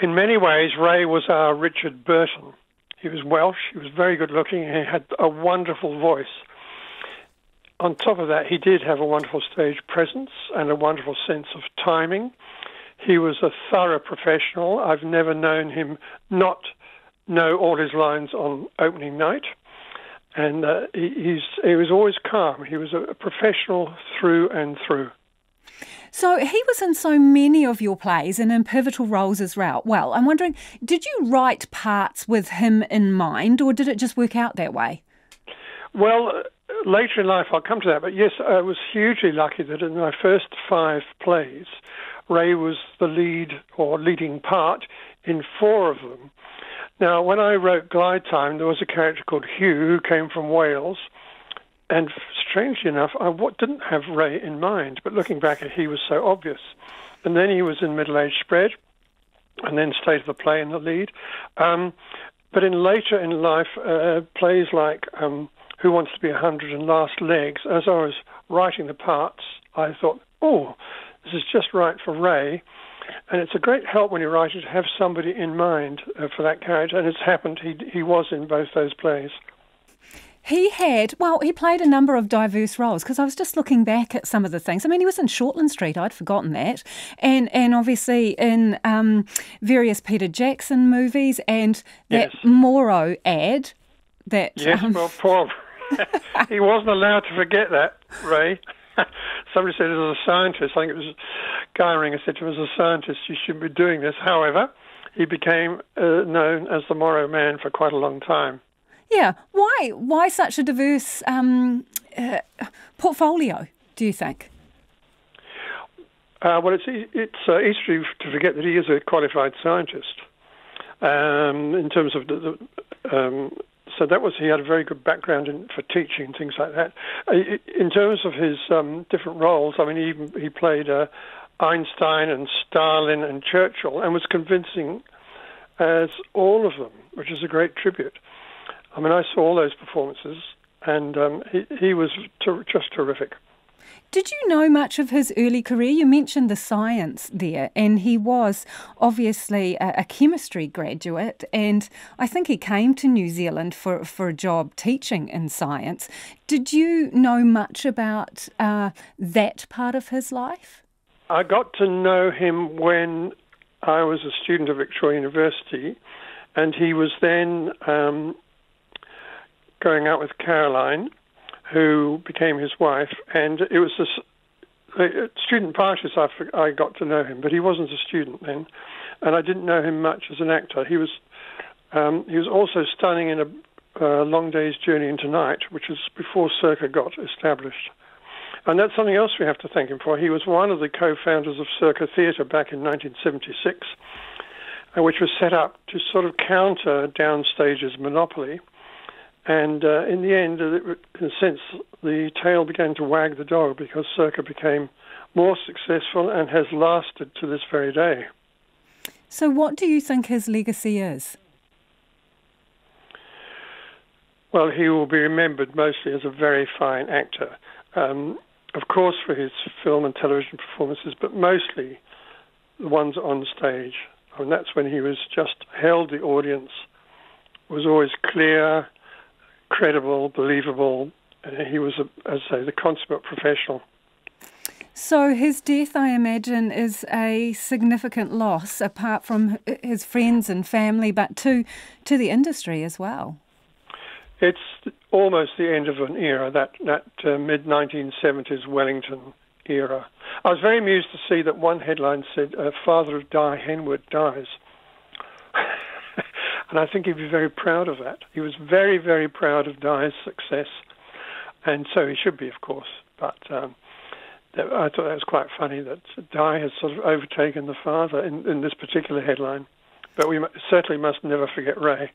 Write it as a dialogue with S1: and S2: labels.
S1: In many ways, Ray was our Richard Burton. He was Welsh, he was very good looking, he had a wonderful voice. On top of that, he did have a wonderful stage presence and a wonderful sense of timing. He was a thorough professional. I've never known him not know all his lines on opening night. And uh, he, he was always calm. He was a professional through and through.
S2: So he was in so many of your plays and in pivotal roles as well. Well, I'm wondering, did you write parts with him in mind, or did it just work out that way?
S1: Well, uh, later in life, I'll come to that. But yes, I was hugely lucky that in my first five plays, Ray was the lead or leading part in four of them. Now, when I wrote Glide Time, there was a character called Hugh who came from Wales. And strangely enough, I didn't have Ray in mind, but looking back, he was so obvious. And then he was in Middle Age Spread, and then State of the Play in the lead. Um, but in later in life, uh, plays like um, Who Wants to Be a Hundred and Last Legs, as I was writing the parts, I thought, oh, this is just right for Ray. And it's a great help when you're writing to have somebody in mind uh, for that character. And it's happened, he, he was in both those plays.
S2: He had, well, he played a number of diverse roles because I was just looking back at some of the things. I mean, he was in Shortland Street, I'd forgotten that. And and obviously in um, various Peter Jackson movies and that yes. Moro ad that.
S1: Yes, um, well, Paul, he wasn't allowed to forget that, Ray. Somebody said as a scientist, I think it was Guy Ringer said to him, as a scientist, you shouldn't be doing this. However, he became uh, known as the Moro Man for quite a long time.
S2: Yeah, why why such a diverse um, uh, portfolio? Do you think?
S1: Uh, well, it's it's uh, easy to forget that he is a qualified scientist. Um, in terms of the, the um, so that was he had a very good background in, for teaching and things like that. Uh, in terms of his um, different roles, I mean, he he played uh, Einstein and Stalin and Churchill, and was convincing as all of them, which is a great tribute. I mean, I saw all those performances, and um, he, he was ter- just terrific.
S2: Did you know much of his early career? You mentioned the science there, and he was obviously a, a, chemistry graduate, and I think he came to New Zealand for, for a job teaching in science. Did you know much about uh, that part of his life?
S1: I got to know him when I was a student at Victoria University, and he was then um, going out with Caroline, who became his wife, and it was this uh, student parties I, I got to know him, but he wasn't a student then, and I didn't know him much as an actor. He was um, he was also stunning in a uh, Long Day's Journey into Night, which was before Circa got established. And that's something else we have to thank him for. He was one of the co-founders of Circa Theatre back in 1976, uh, which was set up to sort of counter Downstage's monopoly and uh, in the end, in a sense, the tail began to wag the dog because Circa became more successful and has lasted to this very day.
S2: So, what do you think his legacy is?
S1: Well, he will be remembered mostly as a very fine actor. Um, of course, for his film and television performances, but mostly the ones on stage. I And that's when he was just held the audience, was always clear, credible, believable. He was, a, as I say, the consummate professional.
S2: So his death, I imagine, is a significant loss, apart from his friends and family, but to to the industry as well.
S1: It's almost the end of an era, that that uh, mid 1970s Wellington era. I was very amused to see that one headline said, uh, "Father of Dai Henwood dies." And I think he'd be very proud of that. He was very, very proud of Dai's success, and so he should be, of course. But um, I thought that was quite funny that Di has sort of overtaken the father in, in this particular headline. But we certainly must never forget Ray.